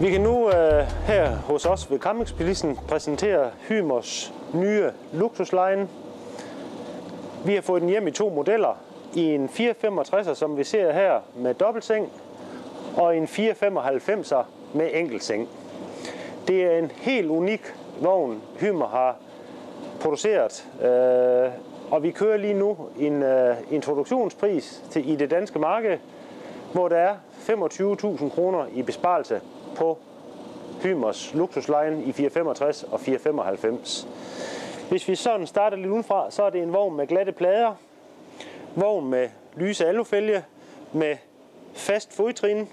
Vi kan nu øh, her hos os ved Campingspilisen præsentere Hymers nye luksusline. Vi har fået den hjem i to modeller. I en 465'er, som vi ser her med dobbeltseng, og en 495'er med enkeltseng. Det er en helt unik vogn, Hymer har produceret. Øh, og vi kører lige nu en øh, introduktionspris til, i det danske marked, hvor der er 25.000 kroner i besparelse på Hymers luksusline i 465 og 495. Hvis vi sådan starter lidt udenfra, så er det en vogn med glatte plader, vogn med lyse alufælge, med fast fodtrin,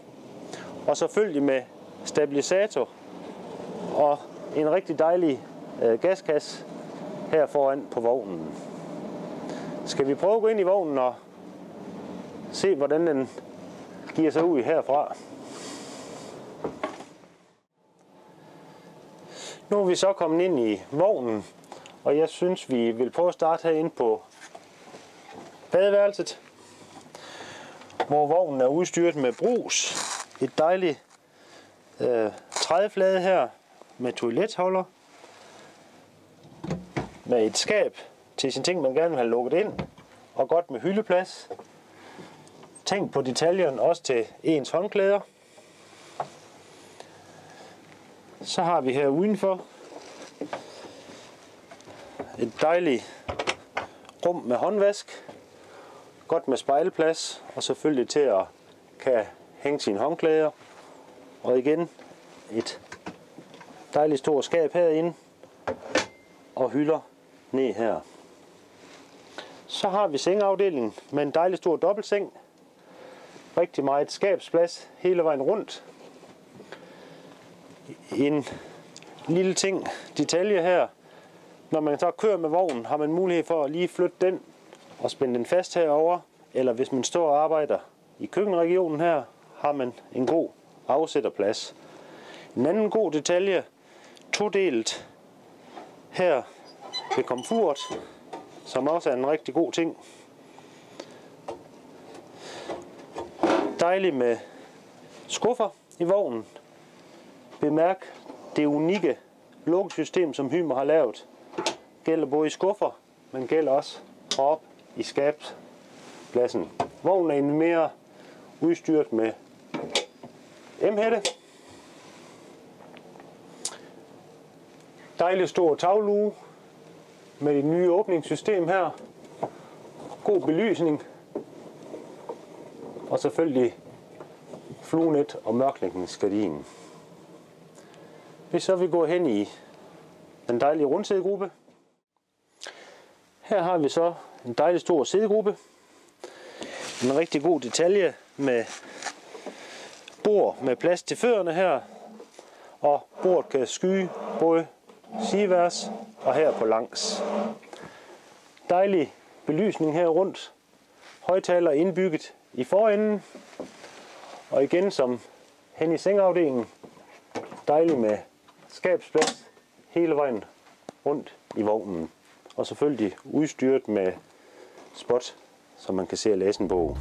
og selvfølgelig med stabilisator og en rigtig dejlig øh, gaskasse her foran på vognen. Skal vi prøve at gå ind i vognen og se, hvordan den giver sig ud herfra. Nu er vi så kommet ind i vognen, og jeg synes, vi vil prøve at starte herinde på badeværelset, hvor vognen er udstyret med brus. Et dejligt øh, trædeflade her med toiletholder, med et skab til sine ting, man gerne vil have lukket ind, og godt med hyldeplads. Tænk på detaljerne også til ens håndklæder. Så har vi her udenfor et dejligt rum med håndvask, godt med spejlplads og selvfølgelig til at kan hænge sine håndklæder. Og igen et dejligt stort skab herinde og hylder ned her. Så har vi sengeafdelingen med en dejlig stor dobbeltseng. Rigtig meget skabsplads hele vejen rundt. En lille ting, detalje her. Når man så kører med vognen, har man mulighed for at lige flytte den og spænde den fast herover. Eller hvis man står og arbejder i køkkenregionen her, har man en god afsætterplads. En anden god detalje, todelt her ved komfort, som også er en rigtig god ting. Dejligt med skuffer i vognen. Bemærk det unikke lukkesystem, som Hymer har lavet. Gælder både i skuffer, men gælder også op i skabspladsen. Vognen er endnu mere udstyret med M-hætte. Dejlig stor tagluge med det nye åbningssystem her. God belysning. Og selvfølgelig fluenet og mørklægningsgardinen vi så vi gå hen i den dejlige rundsædegruppe. Her har vi så en dejlig stor sædegruppe. En rigtig god detalje med bord med plads til fødderne her. Og bordet kan skyde både sideværs og her på langs. Dejlig belysning her rundt. Højtaler indbygget i forenden. Og igen som hen i sengeafdelingen. Dejlig med skabsplads hele vejen rundt i vognen. Og selvfølgelig udstyret med spot, så man kan se og læse en bog.